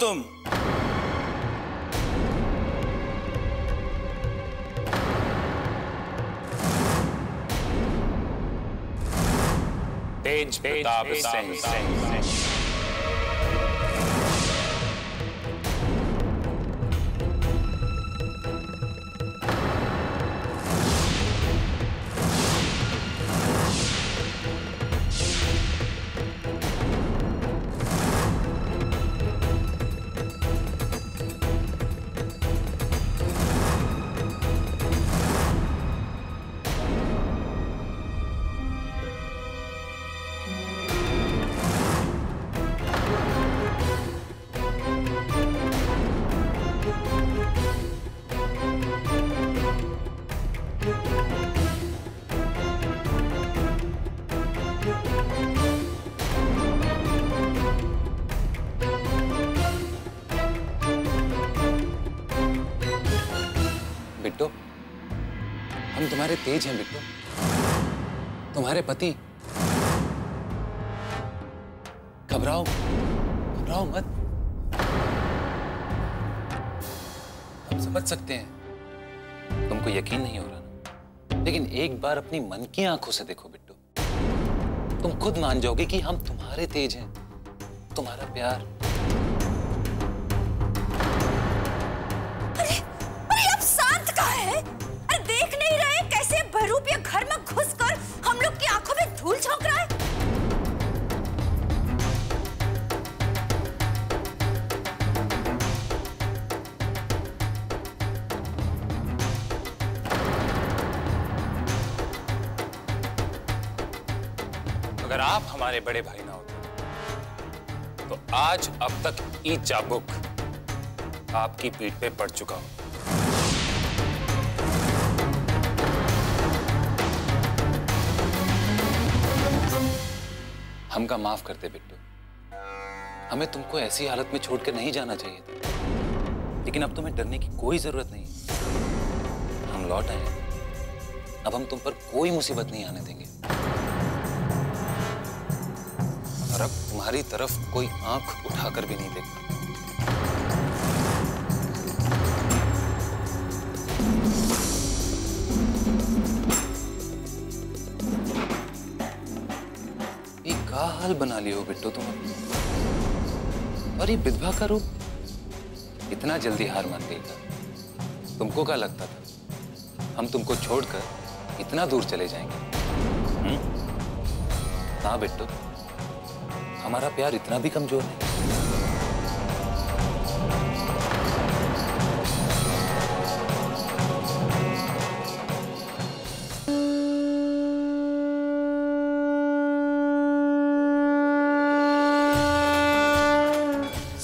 तुम। तेज प्रताप सिंह तेज हैं बिट्टो। तुम्हारे पति। घबराओ घबराओ मत। हम समझ सकते हैं। तुमको यकीन नहीं हो रहा ना? लेकिन एक बार अपनी मन की आँखों से देखो बिट्टू। तुम खुद मान जाओगे कि हम तुम्हारे तेज हैं। तुम्हारा प्यार हमारे बड़े भाई ना होते। तो आज अब तक ई चाबुक आपकी पीठ पे पड़ चुका हूँ। हमका माफ़ करते बिट्टू। हमें तुमको ऐसी हालत में छोड़कर नहीं जाना चाहिए था। लेकिन अब तुम्हें डरने की कोई ज़रूरत नहीं हम लौट आए अब हम तुम पर कोई मुसीबत नहीं आने देंगे। और अब तुम्हारी तरफ़ कोई आँख उठाकर भी नहीं देखता। का हाल बना लियो बिट्टू तुम? और ये विधवा का रूप इतना जल्दी हार मान था। तुमको क्या लगता था? हम तुमको छोड़कर इतना दूर चले जाएँगे। हम्म? हाँ बिट्टू? हमारा प्यार इतना भी कमज़ोर नहीं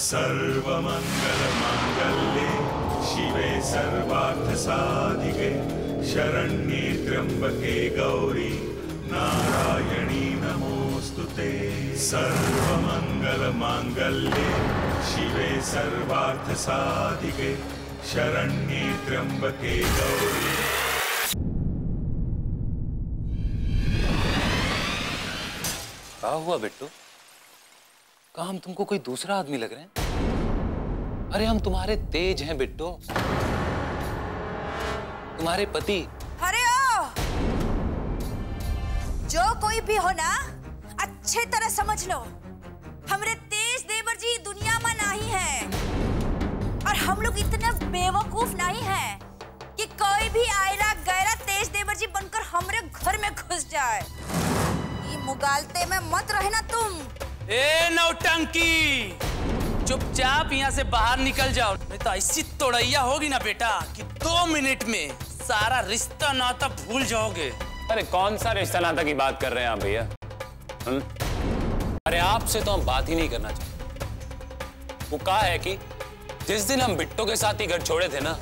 सर्वमङ्गलमाङ्गल्ये शिवे सर्वार्थसाधिके शरण्ये त्र्यम्बके गौरी नारायणी नमोऽस्तु ते। सर्वमङ्गलमाङ्गल्ये शिवे सर्वार्थसाधिके शरण्ये त्र्यम्बके गौरी। क्या हुआ बिट्टू? कहा हम तुमको कोई दूसरा आदमी लग रहे हैं? अरे हम तुम्हारे तेज हैं बिट्टू। तुम्हारे पति। अरे ओ! जो कोई भी हो ना अच्छे तरह समझ लो। हमरे तेज देवर जी दुनिया में नहीं है। और हम लोग इतने बेवकूफ़ नहीं है कि कोई भी आयरा गैरा तेज देवर जी बनकर हमरे घर में घुस जाए। ये मुगालते में मत रहना तुम। ए नौटंकी चुपचाप यहाँ से बाहर निकल जाओ। नहीं तो ऐसी तोड़ैया होगी ना बेटा कि दो मिनट में सारा रिश्ता नाता भूल जाओगे। अरे कौन सा रिश्ता नाता की बात कर रहे हैं आप भैया? अरे आपसे तो हम बात ही नहीं करना चाहते। वो कहा है कि जिस दिन हम बिट्टो के साथ ही घर छोड़े थे ना,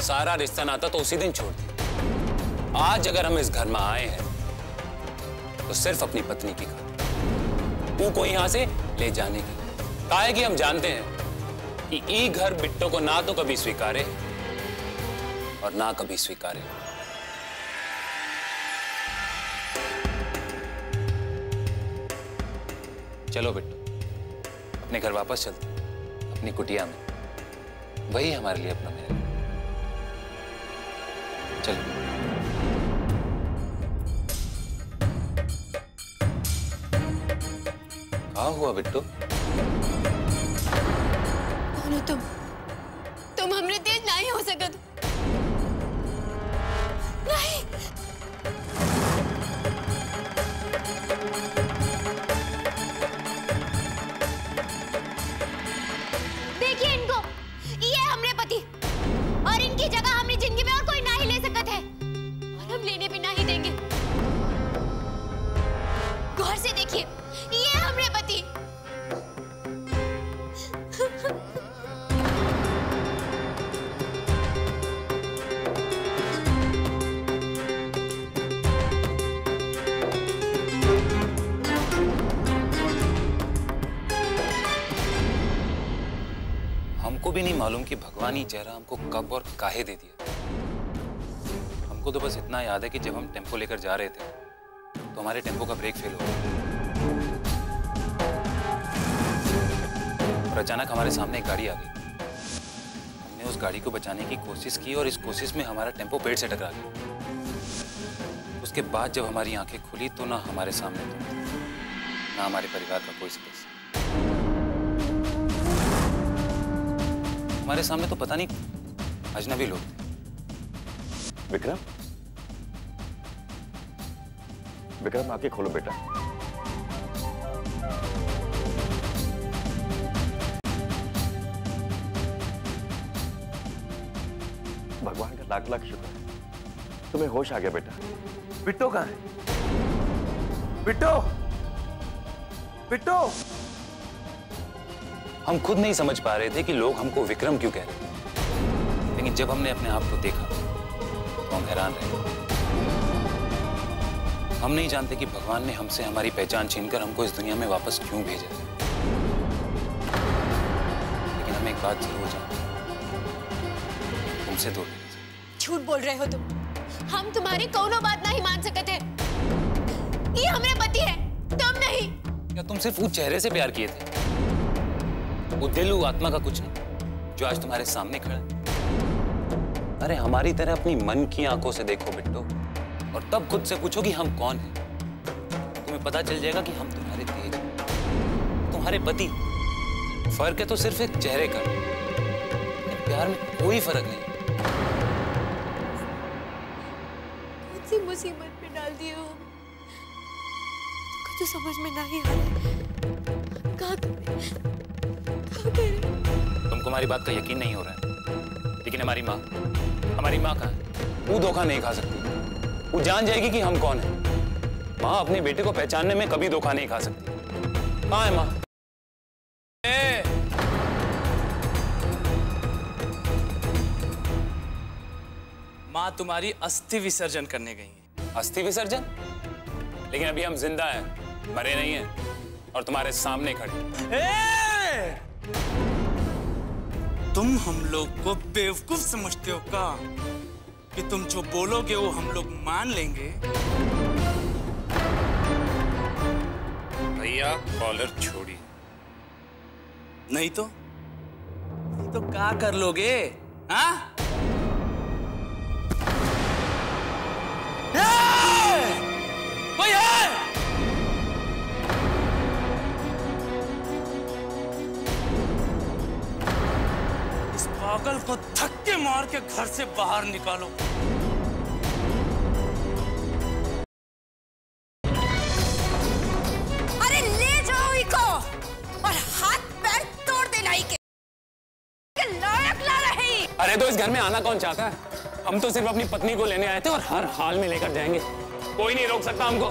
सारा रिश्ता नाता तो उसी दिन छोड़ दिया। आज अगर हम इस घर में आए हैं तो सिर्फ़ अपनी पत्नी की वो को यहाँ से ले जाने की। कहा कि हम जानते हैं कि ई घर बिट्टो को ना तो कभी स्वीकारे और ना कभी स्वीकारे। चलो बिट्टू अपने घर वापस चलते अपनी कुटिया में। वही हमारे लिए अपना महल चलो। कहा हुआ बिट्टू तुम। तुम हमरे तेज नहीं हो सकत भी नहीं मालूम कि भगवान ही चेहरा हमको कब और काहे दे दिया। हमको तो बस इतना याद है कि जब हम टेंपो लेकर जा रहे थे तो हमारे टेंपो का ब्रेक फेल हो गया। और अचानक हमारे सामने एक गाड़ी आ गई। हमने उस गाड़ी को बचाने की कोशिश की और इस कोशिश में हमारा टेंपो पेड़ से टकरा गया। उसके बाद जब हमारी आँखें खुली तो ना हमारे सामने थे, ना हमारे परिवार का कोई सदस्य। हमारे सामने तो पता नहीं अजनबी लोग थे। विक्रम? विक्रम आँखें खोलो बेटा। भगवान का लाख लाख शुक्र है। तुम्हें होश आ गया बेटा। बिट्टो कहाँ है? बिट्टो बिट्टो हम खुद नहीं समझ पा रहे थे कि लोग हमको विक्रम क्यों कह रहे थे लेकिन जब हमने अपने आप को देखा तो हम हैरान रहे। हम नहीं जानते कि भगवान ने हमसे हमारी पहचान छीनकर हमको इस दुनिया में वापस क्यों भेजा है। लेकिन हम एक बात ज़रूर जानते हैं। तुमसे दूर। झूठ बोल रहे हो तुम। हम तुम्हारी कोनो बात नहीं मान सकते ये हमारे पति है तुम नहीं। क्या तुम सिर्फ़ उस चेहरे से प्यार किए थे? वो दिल वो आत्मा का कुछ नहीं, जो आज तुम्हारे सामने खड़ा है। अरे, हमारी तरह अपनी मन की आँखों से देखो बिट्टो, और तब खुद से पूछो कि हम कौन हैं। तुम्हें पता चल जाएगा कि हम तुम्हारे तेज तुम्हारे पति फ़र्क है तो सिर्फ़ एक चेहरे का। प्यार में कोई फ़र्क नहीं। मुसीबत में डाल हो। कुछ तो समझ में नहीं आ रहा कहा करें तुमको हमारी बात का यकीन नहीं हो रहा है। लेकिन हमारी माँ हमारी माँ कहाँ है? वो धोखा नहीं खा सकती। वो जान जाएगी कि हम कौन है। माँ अपने बेटे को पहचानने में कभी धोखा नहीं खा सकती। कहाँ है माँ? माँ तुम्हारी अस्थि विसर्जन करने गई है। अस्थि विसर्जन? लेकिन अभी हम ज़िंदा हैं मरे नहीं हैं और तुम्हारे सामने खड़े! तुम हम लोग को बेवकूफ़ समझते हो का? कि तुम जो बोलोगे वो हम लोग मान लेंगे? भैया कॉलर छोड़ी नहीं तो? नहीं तो क्या कर लोगे? हाँ? ए! पागल को धक्के मार के घर से बाहर निकालो। अरे ले जाओ इको और हाथ पैर तोड़ देना इके। लायक ला रही अरे तो इस घर में आना कौन चाहता है? हम तो सिर्फ़ अपनी पत्नी को लेने आए थे और हर हाल में लेकर जाएँगे। कोई नहीं रोक सकता हमको।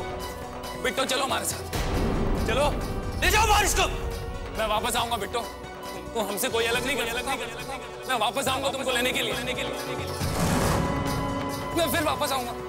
बिट्टो चलो हमारे साथ। चलो। ले जाओ बारिश को। मैं वापस आऊँगा बिट्टो तुमको हमसे कोई अलग नहीं अलग मैं वापस आऊँगा तुमको लेने के लिए। मैं फिर वापस आऊँगा।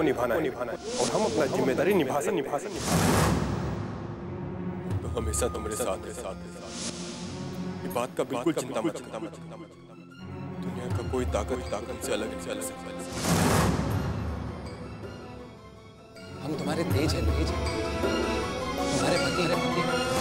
हमको निभाना है। और हम अपना ज़िम्मेदारी निभा सकते निभा सकते तो हमेशा तुम्हारे साथ है साथ है साथ ये बात का बिल्कुल चिंता मत चिंता मत चिंता मत दुनिया का कोई ताकत ताकत से अलग से अलग हम तुम्हारे तेज है। तेज है तुम्हारे पति है। पति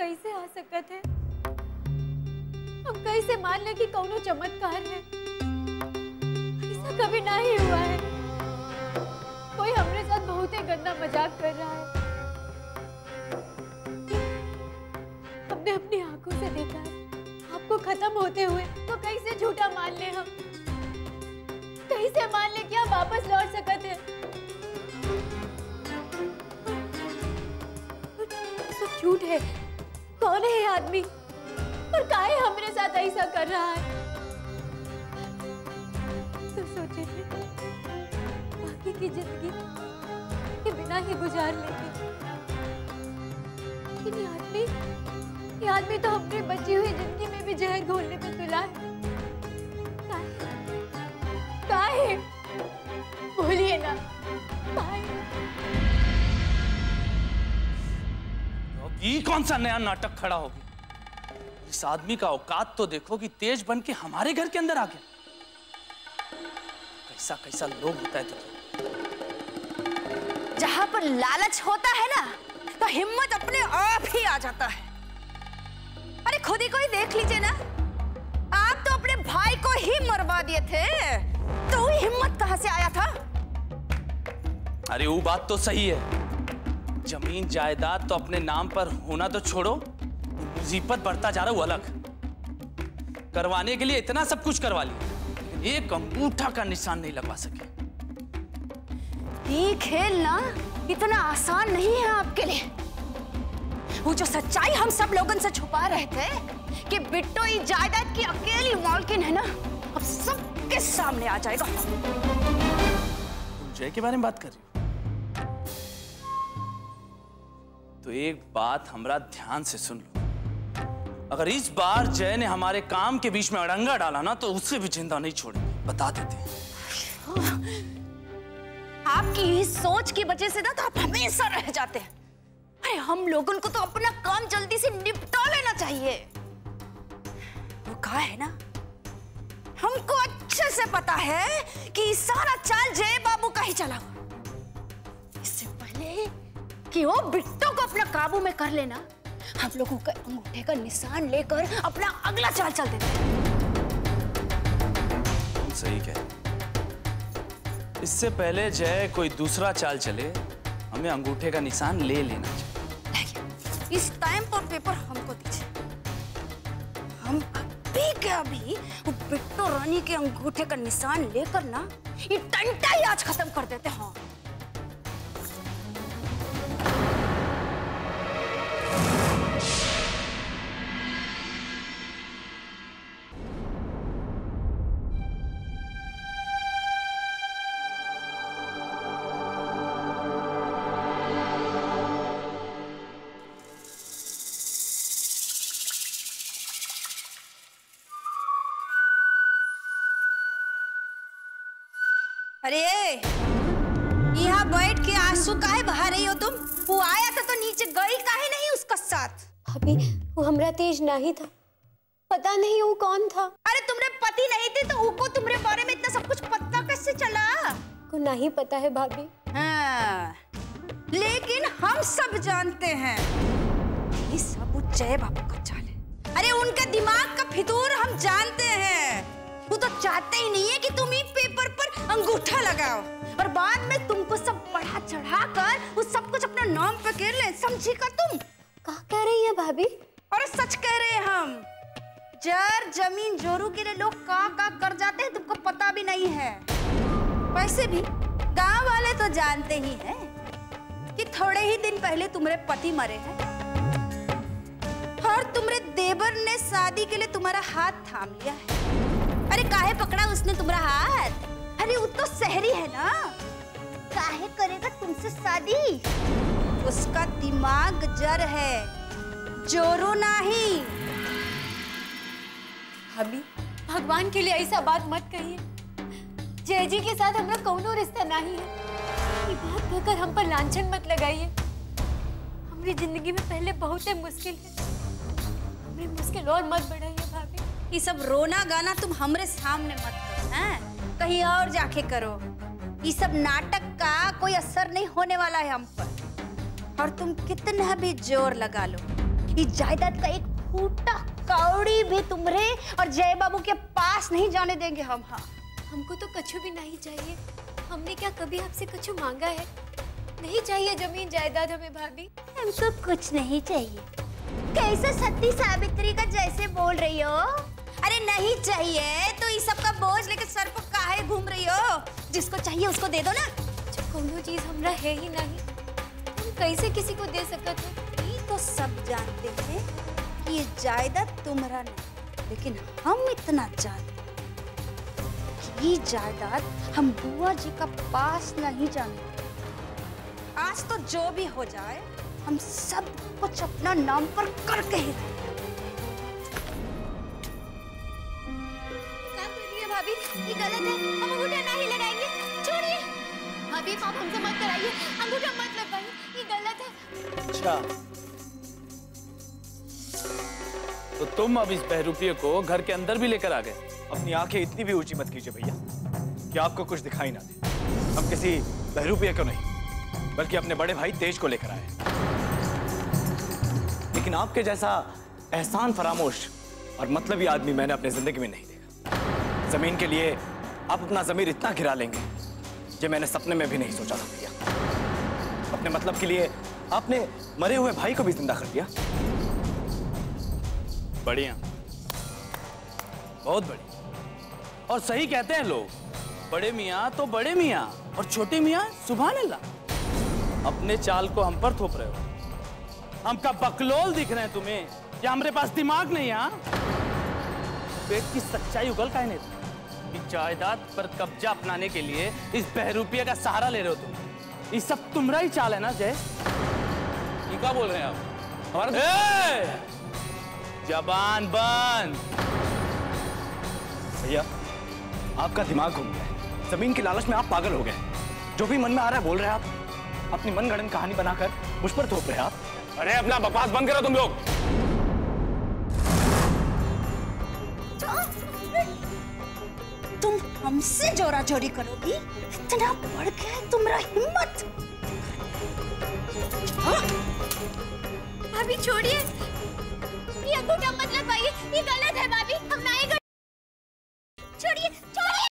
कैसे आ सकत है हम कैसे मान ले कि कौनो चमत्कार है? ऐसा कभी नहीं हुआ है। कोई हमरे साथ बहुत ही गंदा मज़ाक कर रहा है। हमने अपनी आँखों से देखा है। आपको खत्म होते हुए तो कैसे झूठा मान ले हम। कैसे मान ले कि आप वापस लौट सकते हैं। झूठ है। कौन है आदमी? और काहे हमारे साथ ऐसा कर रहा है? तो सोचे थे, बाकी की ज़िंदगी के बिना ही गुजार लेंगे। लेकिन ये आदमी ये आदमी तो अपनी बची हुई ज़िंदगी में भी जहर घोलने पे तुला है। काहे? काहे बोलिए ना, काहे ये कौन सा नया नाटक खड़ा हो गया? इस आदमी का औकात तो देखो कि तेज बन के हमारे घर के अंदर आ गया। कैसा कैसा लोग होता है तो जहाँ पर लालच होता है ना तो हिम्मत अपने आप ही आ जाता है। अरे खुद ही कोई देख लीजिए ना। आप तो अपने भाई को ही मरवा दिए थे। तो हिम्मत कहाँ से आया था? अरे वो बात तो सही है। ज़मीन जायदाद तो अपने नाम पर होना तो छोड़ो। मुसीबत बढ़ता जा रहा वो अलग। करवाने के लिए इतना सब कुछ करवा लिया एक अंगूठा का निशान नहीं लगवा सके। ये खेल ना इतना आसान नहीं है आपके लिए। वो जो सच्चाई हम सब लोगों से छुपा रहे थे कि बिट्टो ये जायदाद की अकेली मालकिन है ना अब सबके सामने आ जाएगा। तुम जय के बारे में बात कर रही हो? तो एक बात हमरा ध्यान से सुन लो। अगर इस बार जय ने हमारे काम के बीच में अड़ंगा डाला ना तो उसे भी ज़िंदा नहीं छोड़ेंगे। बता देते आपकी इस सोच की वजह से ना तो आप हमेशा रह जाते हैं। अरे, हम लोगों को तो अपना काम जल्दी से निपटा लेना चाहिए। वो कहा है ना? हमको अच्छे से पता है कि सारा चाल जय बाबू का ही चला हुआ। कि वो बिट्टो को अपना काबू में कर लेना। हम लोगों का अंगूठे का निशान लेकर अपना अगला चाल चल देते हैं सही कह इससे पहले जय कोई दूसरा चाल चले हमें अंगूठे का निशान ले लेना चाहिए। इस टाइम पर पेपर हमको दीजिए। हम अभी के अभी वो बिट्टो रानी के अंगूठे का निशान लेकर ना ये टंटा ही आज खत्म कर देते हैं। भाभी वो हमरा तेज नहीं था। पता नहीं वो कौन था। अरे तुमरे पति नहीं थे तो उनको तुम्हारे बारे में इतना सब कुछ पता कैसे चला? को नहीं पता है भाभी। हाँ, लेकिन हम सब जानते हैं। ये सब जय बाबू का चाल है। अरे उनका दिमाग का फितूर हम जानते हैं। वो तो चाहते ही नहीं है कि तुम ही पेपर पर अंगूठा लगाओ। और बाद में तुमको सब बढ़ा चढ़ा कर वो सब कुछ अपने नाम पे कर ले समझी का तुम? कहा कह रही है भाभी? और सच कह रहे हैं हम। जर ज़मीन जोरू के लिए लोग का का कर जाते हैं तुमको पता भी नहीं है। वैसे भी गाँव वाले तो जानते ही हैं कि थोड़े ही दिन पहले तुम्हारे पति मरे हैं। और तुम्हारे देवर ने शादी के लिए तुम्हारा हाथ थाम लिया है। अरे काहे पकड़ा उसने तुम्हारा हाथ? अरे वो तो शहरी है ना। काहे करेगा तुमसे शादी? उसका दिमाग जर है। जोरो नहीं। भाभी भगवान के लिए ऐसा बात मत कहिए। जय जी के साथ हमरा कौनो रिश्ता नहीं है। ये बात कहकर हम पर लांछन मत लगाइए। हमारी ज़िंदगी में पहले बहुत ही मुश्किल है। हमें मुश्किल और मत बढ़ाइए भाभी। ये सब रोना गाना तुम हमरे सामने मत करो हैं? कहीं और जाके करो। ये सब नाटक का कोई असर नहीं होने वाला है हम पर। और तुम कितना भी ज़ोर लगा लो ये जायदाद का एक फूटा कौड़ी भी तुम्हारे और जय बाबू के पास नहीं जाने देंगे हम हाँ। हमको तो कछु भी नहीं चाहिए। हमने क्या कभी आपसे कछु मांगा है? नहीं चाहिए ज़मीन जायदाद हमें भाभी? हमको कुछ नहीं चाहिए। कैसे सती सावित्री का जैसे बोल रही हो? अरे नहीं चाहिए तो इस सब का बोझ लेके सर को काहे घूम रही हो? जिसको चाहिए उसको दे दो ना। कोनो चीज़ हमरा है ही नहीं। हम कैसे किसी को दे सकते हैं ये तो सब जानते हैं कि ये जायदाद तुम्हारा नहीं, लेकिन हम इतना जानते कि ये जायदाद हम बुआ जी का पास नहीं जानते आज तो जो भी हो जाए, हम सब कुछ अपना नाम पर कर रही है भाभी? ये गलत है। हम अंगूठा नहीं लगाएँगे। छोड़िए। भाभी, आप हमसे मत कराइए अंगूठा मत अच्छा। तो तुम अब इस बहरूपिये को घर के अंदर भी लेकर आ गए। अपनी आँखें इतनी भी ऊँची मत कीजिए भैया, कि आपको कुछ दिखाई ना दे। हम किसी बहरूपिया को नहीं, बल्कि अपने बड़े भाई तेज को लेकर आए लेकिन आपके जैसा एहसान, फरामोश और मतलब मतलबी आदमी मैंने अपनी ज़िंदगी में नहीं देखा। ज़मीन के लिए आप अपना जमीर इतना गिरा लेंगे, ये मैंने सपने में भी नहीं सोचा था भैया। अपने मतलब के लिए आपने मरे हुए भाई को भी ज़िंदा कर दिया। बढ़िया। बहुत बढ़िया। और सही कहते हैं लोग, बड़े मियाँ तो बड़े मियाँ, और छोटे मियाँ सुबह अल्लाह अपने चाल को हम पर थोप रहे हो। हम का बकलोल दिख रहे हैं तुम्हें या हमारे पास दिमाग नहीं है हाँ? पेट की सच्चाई उगल का नहीं कि जायदाद पर कब्जा अपनाने के लिए इस बहरूपिया का सहारा ले रहे हो तुम। ये सब तुम्हारा ही चाल है ना, जय? क्या बोल रहे हैं आप? हमारा ए! जबान बंद। भैया आपका दिमाग घूम गया ज़मीन की लालच में आप पागल हो गए जो भी मन में आ रहा है बोल रहे हैं आप। अपनी मनगढ़ंत कहानी बनाकर मुझ पर थोप रहे हैं आप। अरे अपना बकवास बंद करो तुम लोग। तुम हमसे जोरा जोरी करोगी? इतना बढ़ गया है तुम्हारा हिम्मत। भाभी छोड़िए। ये अंगूठा मत लगाइए ये गलत है भाभी। हम कर छोड़िए छोड़िए।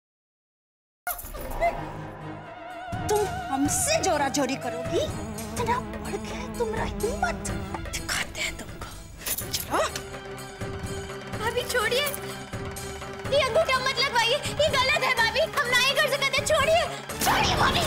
तुम हमसे जोरा जोरी करोगी? इतना बढ़ गया तुम्हारा हिम्मत दिखाते हैं तुमको। चलो। भाभी, छोड़िए। ये अंगूठा मत लगवाइए ये गलत है भाभी। हम नहीं कर सकते, छोड़िए। छोड़िए, भाभी।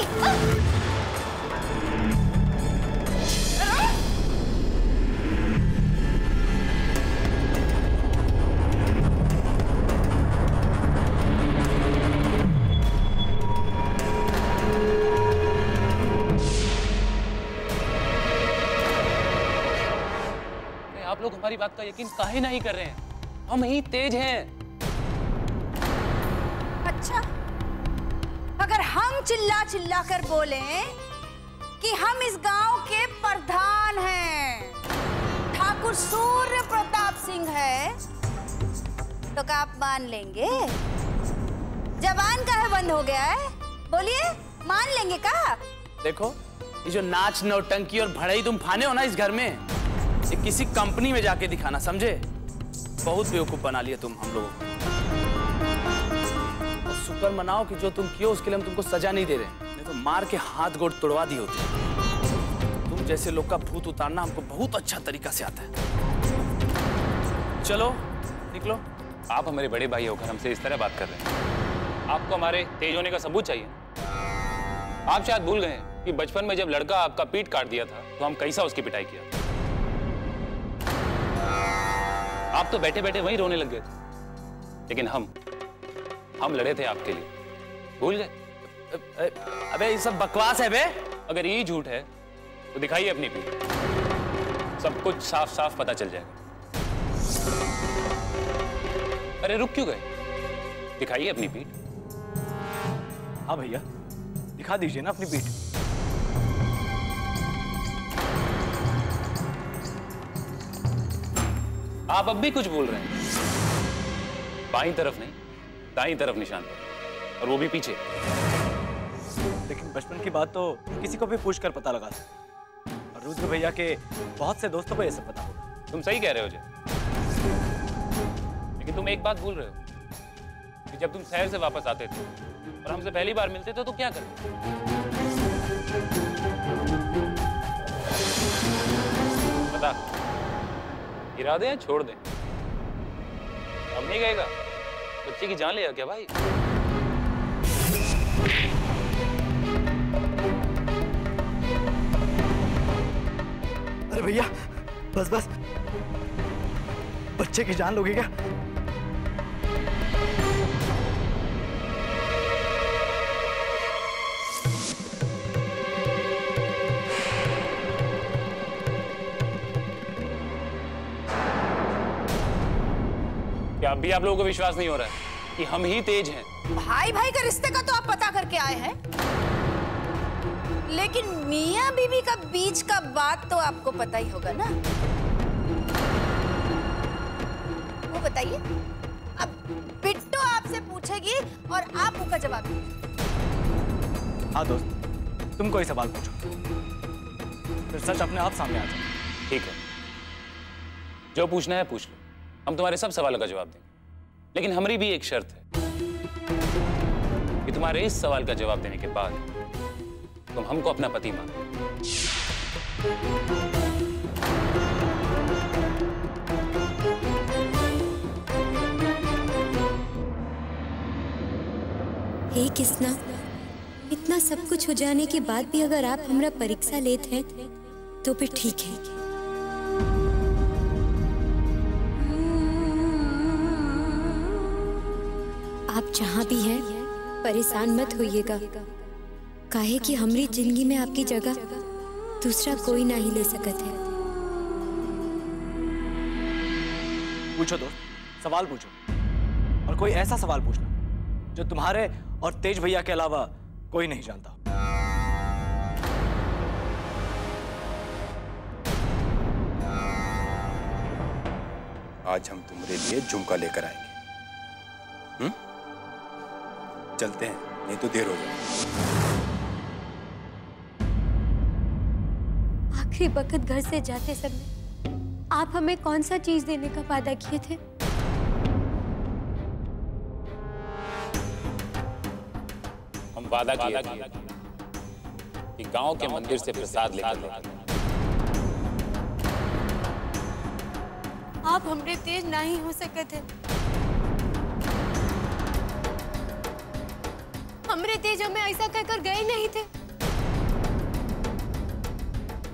हमारी बात का यकीन काहे नहीं कर रहे हैं? हम ही तेज हैं। अच्छा अगर हम चिल्ला चिल्ला कर बोले कि हम इस गाँव के प्रधान हैं ठाकुर सूर्य प्रताप सिंह है तो क्या आप मान लेंगे? जबान का है बंद हो गया है। बोलिए मान लेंगे का देखो ये जो नाच नौटंकी और भड़ई तुम फाने हो ना इस घर में ये किसी कंपनी में जाके दिखाना, समझे? बहुत बेवकूफ़ बना लिया तुम हम लोगों को। शुक्र मनाओ कि जो तुम किए उसके लिए हम तुमको सजा नहीं दे रहे। नहीं तो मार के हाथ गोड़ तोड़वा दिए होते। तुम जैसे लोग का भूत उतारना हमको बहुत अच्छा तरीका से आता है। चलो, निकलो। आप हमारे बड़े भाई होकर हमसे इस तरह बात कर रहे हैं। आपको हमारे तेज होने का सबूत चाहिए। आप शायद भूल गए कि बचपन में जब लड़का आपका पीठ काट दिया था तो हम कैसा उसकी पिटाई किया? था आप तो बैठे बैठे वहीं रोने लग गए थे। लेकिन हम हम लड़े थे आपके लिए। भूल गए? अबे, ये सब बकवास है बे। अगर ये झूठ है तो दिखाइए अपनी पीठ। सब कुछ साफ़ साफ़ पता चल जाएगा। अरे, रुक क्यों गए? दिखाइए अपनी पीठ। हाँ भैया, दिखा दीजिए ना अपनी पीठ। आप अब भी कुछ बोल रहे हैं। बाई तरफ़ नहीं दाई तरफ़ निशान पर और वो भी पीछे। लेकिन बचपन की बात तो किसी को भी पूछ कर पता लगा सकते और रुद्र भैया के बहुत से दोस्तों को ये सब पता होगा। तुम सही कह रहे हो जय। लेकिन तुम एक बात भूल रहे हो कि जब तुम शहर से वापस आते थे और हमसे पहली बार मिलते थे तो क्या करते गिरा दें या छोड़ दें? अब नहीं गएगा बच्चे की जान ले क्या भाई? अरे भैया, बस बस। बच्चे की जान लोगे क्या? अब भी आप लोगों को विश्वास नहीं हो रहा है कि हम ही तेज हैं। भाई भाई का रिश्ते का तो आप पता करके आए हैं। लेकिन मियाँ बीवी का बीच का बात तो आपको पता ही होगा ना। वो बताइए अब बिट्टो आपसे पूछेगी और आप उसका जवाब दीजिए। हाँ दोस्त तुम कोई सवाल पूछो। फिर सच अपने आप सामने आ जाए ठीक है। जो पूछना है पूछ लो। हम तुम्हारे सब सवालों का जवाब देंगे। लेकिन हमारी भी एक शर्त है कि तुम्हारे इस सवाल का जवाब देने के बाद तुम हमको अपना पति मानो। हे किसना इतना सब कुछ हो जाने के बाद भी अगर आप हमारा परीक्षा लेते हैं तो फिर ठीक है। जहाँ भी हैं परेशान मत होइएगा। काहे कि हमारी ज़िंदगी में आपकी जगह दूसरा कोई ना ही ले सकत है। पूछो दोस्त सवाल पूछो। और कोई ऐसा सवाल पूछना जो तुम्हारे और तेज भैया के अलावा कोई नहीं जानता। आज हम तुम्हारे लिए झुमका लेकर आएँगे। हम्म? चलते हैं नहीं तो देर हो जाएगी आखिरी वक्त घर से जाते समय आप हमें कौन सा चीज़ देने का वादा किए थे? हम वादा किए थे कि गाँव के मंदिर से प्रसाद लेकर आएँगे। आप हमरे तेज नहीं हो सके थे। हमरे तेज हमें ऐसा कहकर गए नहीं थे।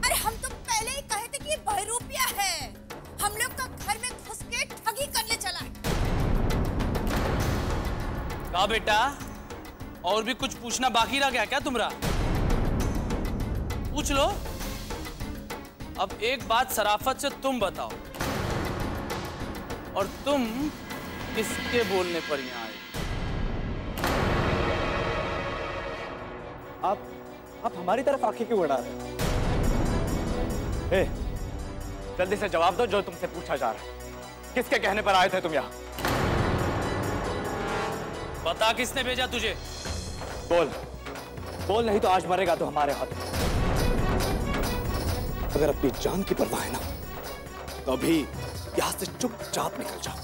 अरे हम तो पहले ही कहे थे कि ये बहरूपिया है। हम लोग का घर में घुस के ठगी करने चला है। कहा बेटा? और भी कुछ पूछना बाकी रह गया क्या तुमरा? पूछ लो। अब एक बात सराफत से तुम बताओ। और तुम किसके बोलने पर यहाँ आप हमारी तरफ़ आँखें क्यों बढ़ा रहे हो? ए, जल्दी से जवाब दो जो तुमसे पूछा जा रहा है। किसके कहने पर आए थे तुम यहाँ? बता किसने भेजा तुझे? बोल। बोल नहीं तो आज मरेगा तो हमारे हाथ। में अगर अपनी जान की परवाह है ना तो अभी यहाँ से चुपचाप निकल जाओ।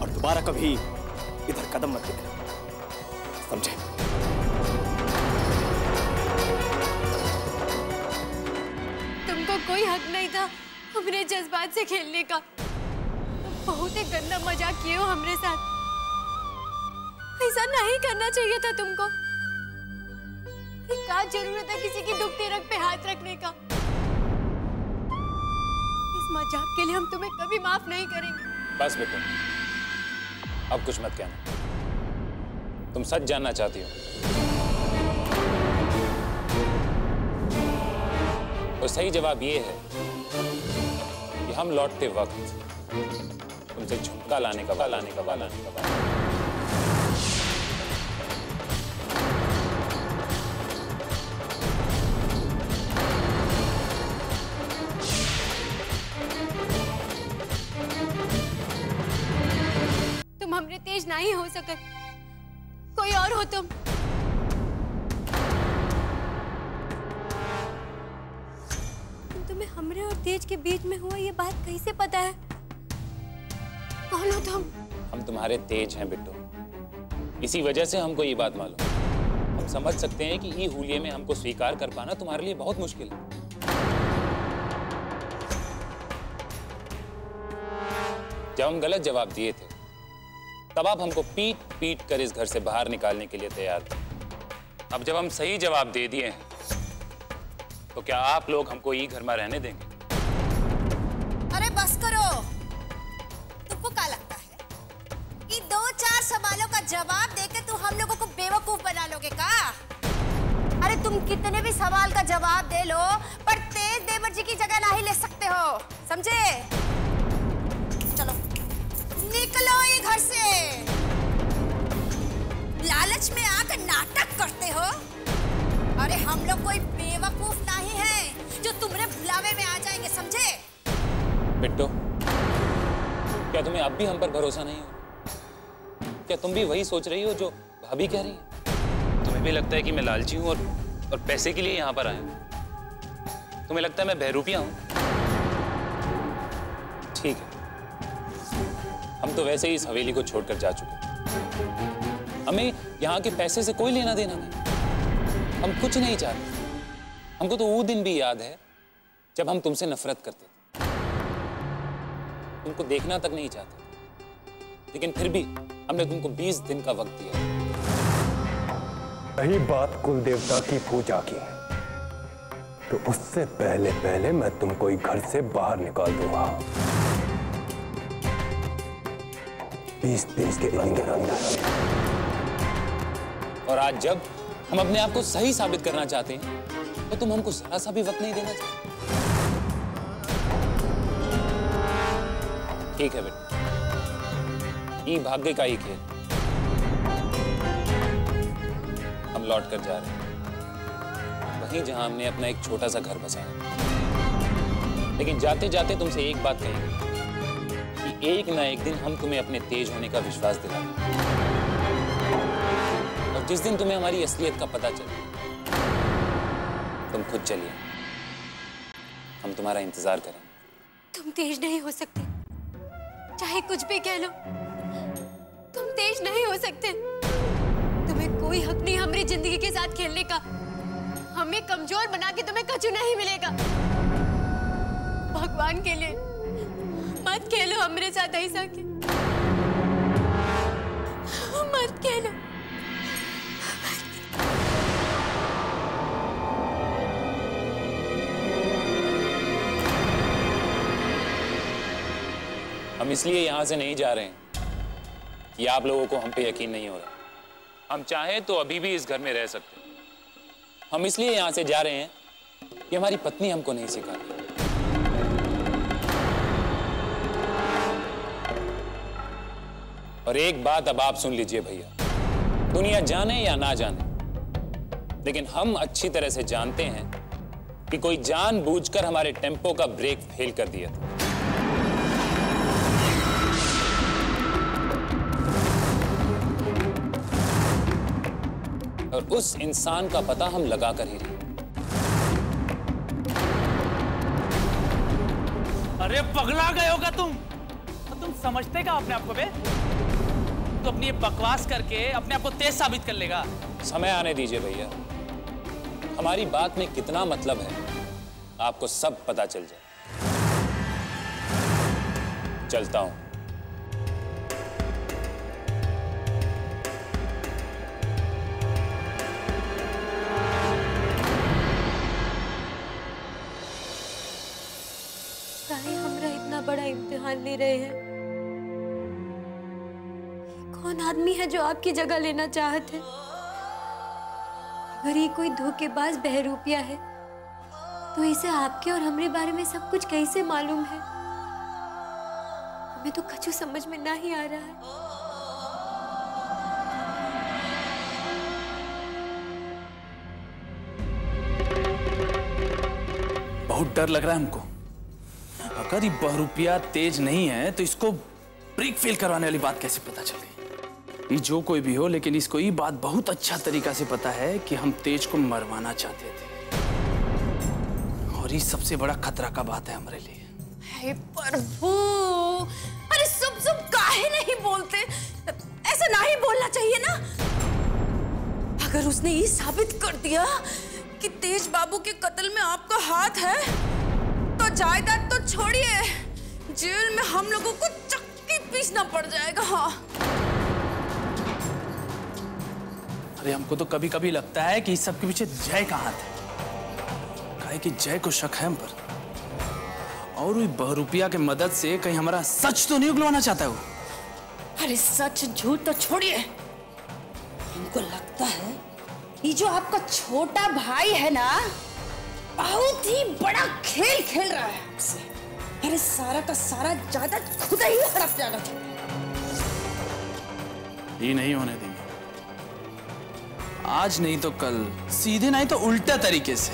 और दोबारा कभी इधर कदम मत रखना समझे? कोई हक नहीं था हमरे जज्बात से खेलने का। बहुत ही गंदा मज़ाक किए हो हमरे साथ। ऐसा नहीं करना चाहिए था तुमको। क्या ज़रूरत है किसी की दुख तिरक पे हाथ रखने का। इस मज़ाक के लिए हम तुम्हें कभी माफ़ नहीं करेंगे। बस बेटो, अब कुछ मत कहना। तुम सच जानना चाहती हो। तो सही जवाब ये है कि हम लौटते वक्त तुमसे झुमका लाने का लाने का लाने का तुम हमरे तेज नहीं हो सके। कोई और हो तुम। तेज के बीच में हुआ ये बात कैसे पता है? कौन हो तुम? हम तुम्हारे तेज हैं बिट्टो। इसी वजह से हमको ये बात मालूम हम समझ सकते हैं कि ई हुलिये में हमको स्वीकार कर पाना तुम्हारे लिए बहुत मुश्किल है। जब हम गलत जवाब दिए थे, तब आप हमको पीट पीट कर इस घर से बाहर निकालने के लिए तैयार थे। अब जब हम सही जवाब दे दिए हैं तो क्या आप लोग हमको ई घर में रहने देंगे? कितने भी सवाल का जवाब दे लो पर तेज देवर जी की जगह नहीं ले सकते हो। समझे? चलो। निकलो ये घर से। लालच में आकर नाटक करते हो? अरे हम लोग कोई बेवकूफ़ नहीं है जो तुम्हारे बुलावे में आ जाएँगे समझे? बिट्टो क्या तुम्हें अब भी हम पर भरोसा नहीं हो? क्या तुम भी वही सोच रही हो जो भाभी कह रही है? तुम्हें भी लगता है कि मैं लालची हूँ और और पैसे के लिए यहाँ पर आया तुम्हें लगता है मैं बहरूपिया हूँ? ठीक है। हम तो वैसे ही इस हवेली को छोड़कर जा चुके हमें यहाँ के पैसे से कोई लेना देना नहीं। हम कुछ नहीं चाहते। हमको तो वो दिन भी याद है जब हम तुमसे नफरत करते थे। तुमको देखना तक नहीं चाहते। लेकिन फिर भी हमने तुमको 20 दिन का वक्त दिया। रही बात कुल देवता की पूजा की। तो उससे पहले पहले मैं तुमको घर से बाहर निकाल दूँगा। बीस दिन के अंदर। अंदर और आज जब हम अपने आप को सही साबित करना चाहते हैं तो तुम हमको जरा सा भी वक्त नहीं देना चाहते। ठीक है बेटा। ये भाग्य का ही खेल। हम लौट कर जा रहे हैं। वहीं जहाँ हमने अपना एक छोटा सा घर बसाया लेकिन जाते जाते तुमसे एक बात कहेंगे कि एक ना एक दिन हम तुम्हें अपने तेज होने का विश्वास दिलाएँगे और जिस दिन तुम्हें हमारी असलियत का पता चले, तुम खुद चलिए। हम तुम्हारा इंतज़ार करेंगे। तुम तेज नहीं हो सकते। चाहे कुछ भी कह लो, तुम तेज नहीं हो सकते। कोई हक नहीं हमारी ज़िंदगी के साथ खेलने का। हमें कमज़ोर बना के तुम्हें कछु नहीं मिलेगा। भगवान के लिए मत खेलो हमारे साथ ऐसा के मत खेलो। हम इसलिए यहाँ से नहीं जा रहे हैं कि आप लोगों को हम पे यकीन नहीं हो रहा। हम चाहें तो अभी भी इस घर में रह सकते हैं। हम इसलिए यहाँ से जा रहे हैं कि हमारी पत्नी हमको नहीं सिखा रही। और एक बात अब आप सुन लीजिए भैया। दुनिया जाने या ना जाने, लेकिन हम अच्छी तरह से जानते हैं कि कोई जानबूझकर हमारे टेंपो का ब्रेक फेल कर दिया था। और उस इंसान का पता हम लगा कर ही रहे अरे पगला गए होगा तुम। और तुम समझते का अपने आप को बे? तो अपनी ये बकवास करके अपने आप को तेज साबित कर लेगा। समय आने दीजिए भैया। हमारी बात में कितना मतलब है आपको सब पता चल जाए। चलता हूँ। मान रहे हैं। कौन आदमी है जो आपकी जगह लेना चाहते हैं? अगर ये कोई धोखेबाज, बहरूपिया है तो इसे आपके और हमारे बारे में सब कुछ कैसे मालूम है? हमें तो कछु समझ में ना ही आ रहा है। बहुत डर लग रहा है हमको। अगर ये बहरूपिया तेज नहीं है तो इसको ब्रेक फेल करवाने वाली बात कैसे पता चले? ये जो कोई भी हो, लेकिन इसको ये बात बहुत अच्छा तरीका से पता है कि हम तेज को मरवाना चाहते थे। और ये सबसे बड़ा खतरा का बात है हमारे लिए। हे प्रभु! अरे सब सब काहे नहीं बोलते? ऐसा नहीं बोलना चाहिए ना? अगर उसने ये साबित कर दिया कि तेज बाबू के कत्ल में आपका हाथ है तो जायदाद तो छोड़िए। जेल में हम लोगों को चक्की पीसना पड़ जाएगा हाँ। अरे हमको तो कभी कभी लगता है कि इस सब के पीछे जय का हाथ है काहे कि जय को शक है हम पर। और वही बहरूपिया के मदद से कहीं हमारा सच तो नहीं उगलवाना चाहता वो? अरे सच झूठ तो छोड़िए। हमको लगता है ये जो आपका छोटा भाई है ना बहुत ही बड़ा खेल खेल रहा है आपसे अरे सारा का सारा जायदाद खुद ही हड़प जाना चाहिए ये नहीं होने देंगे। आज नहीं तो कल सीधे नहीं तो उल्टा तरीके से।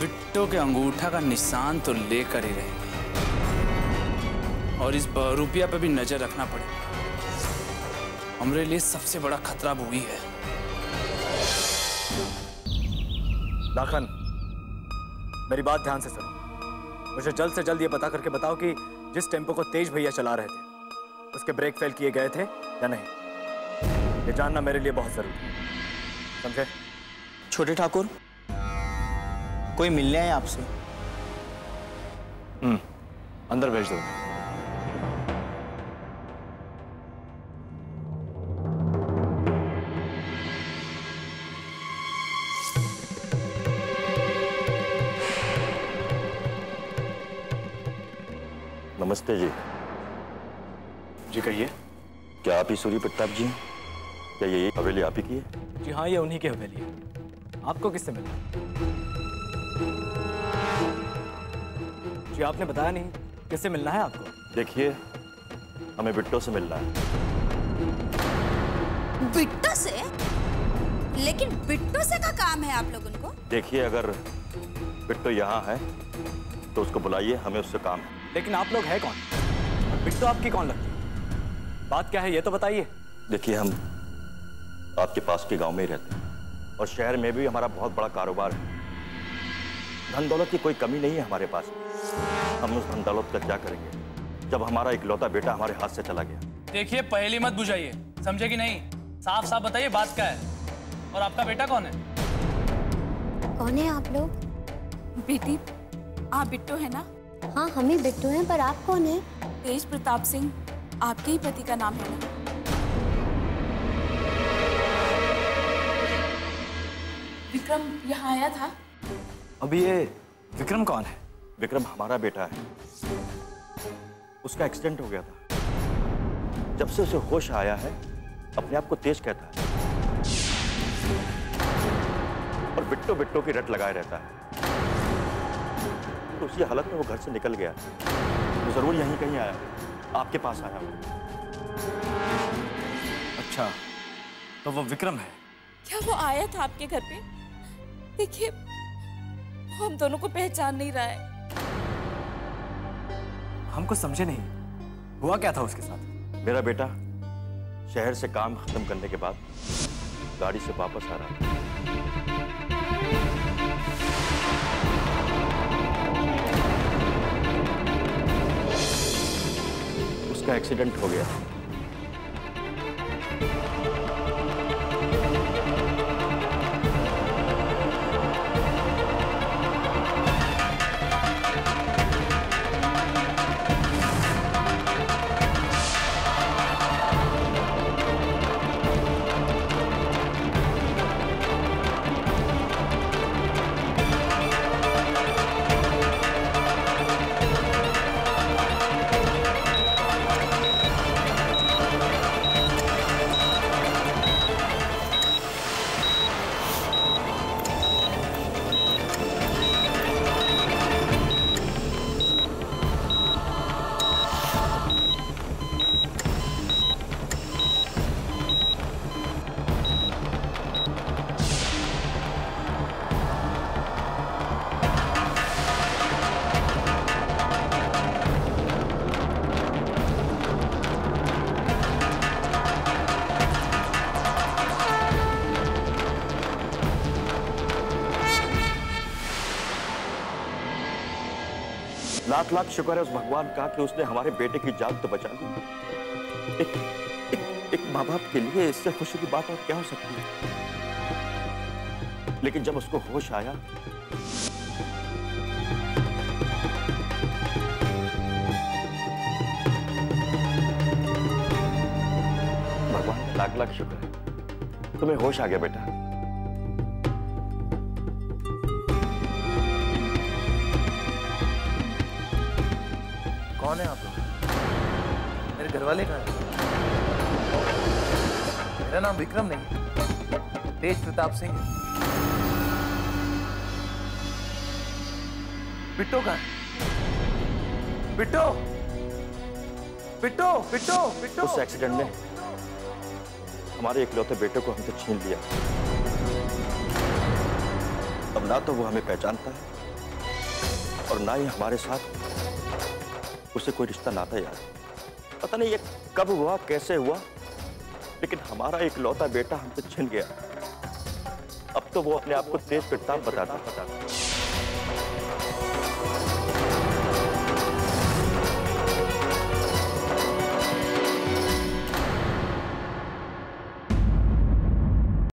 बिट्टो के अंगूठा का निशान तो लेकर ही रहेंगे। और इस बहरूपिया पे भी नज़र रखना पड़ेगा। हमारे लिए सबसे बड़ा खतरा वही है। लाखन मेरी बात ध्यान से सुनो। मुझे जल्द से जल्द ये पता करके बताओ कि जिस टेंपो को तेज भैया चला रहे थे उसके ब्रेक फेल किए गए थे या नहीं? ये जानना मेरे लिए बहुत ज़रूरी है। समझे? छोटे ठाकुर कोई मिलने आए आपसे? हम्म अंदर भेज दो। नमस्ते जी। जी कहिए। क्या आप ही सूर्य प्रताप जी हैं? क्या ये हवेली आप ही की है? जी हाँ ये उन्हीं की हवेली है। आपको किससे मिला? जी आपने बताया नहीं। किससे मिलना है आपको? देखिए हमें बिट्टो से मिलना है। बिट्टो से? लेकिन बिट्टो से का काम है आप लोगों को देखिए अगर बिट्टो यहाँ है तो उसको बुलाइए हमें उससे काम है। लेकिन आप लोग है कौन? और बिट्टो आपकी कौन लगती? बात क्या है ये तो बताइए। देखिए हम आपके पास के गाँव में ही रहते हैं और शहर में भी हमारा बहुत बड़ा कारोबार है। धन दौलत की कोई कमी नहीं है हमारे पास। हम उस धन दौलत का क्या करेंगे? जब हमारा इकलौता बेटा हमारे हाथ से चला गया। देखिए पहली मत बुझाइए। समझे कि नहीं? साफ़ साफ़ बताइए बात क्या है? और आपका बेटा कौन है? कौन है आप लोग? बेटी आप बिट्टो है ना? हाँ हम ही बिट्टू हैं पर आप कौन है? तेज प्रताप सिंह आपके ही पति का नाम है ना? विक्रम यहाँ आया था? अभी ये विक्रम कौन है? विक्रम हमारा बेटा है। उसका एक्सीडेंट हो गया था। जब से उसे होश आया है अपने आप को तेज कहता है। और बिट्टो बिट्टो की रट लगाए रहता है। तो उसी हालत में वो घर से निकल गया। वो ज़रूर यहीं कहीं आया। आपके पास आया वो। अच्छा तो वो विक्रम है? क्या वो आया था आपके घर पे? देखिए वो हम दोनों को पहचान नहीं रहा है। हमको समझे नहीं। हुआ क्या था उसके साथ? मेरा बेटा शहर से काम खत्म करने के बाद गाड़ी से वापस आ रहा उसका एक्सीडेंट हो गया। लाख लाख शुक्र है उस भगवान का कि उसने हमारे बेटे की जान तो बचा ली। एक, एक, एक माँ बाप के लिए इससे खुशी की बात और क्या हो सकती है? लेकिन जब उसको होश आया भगवान लाख लाख शुक्र है। तुम्हें होश आ गया बेटा। वाले हैं? मेरा नाम विक्रम नहीं तेज प्रताप सिंह है। बिट्टो है? बिट्टो बिट्टो बिट्टो बिट्टो उस एक्सीडेंट में हमारे इकलौते बेटे को हमसे छीन लिया। अब ना तो वो हमें पहचानता है और ना ही हमारे साथ उसे कोई रिश्ता नाता याद पता नहीं ये कब हुआ, कैसे हुआ, लेकिन हमारा एक लौता बेटा हमसे छिन गया। अब तो वो अपने आप को तेज प्रताप बताता बताता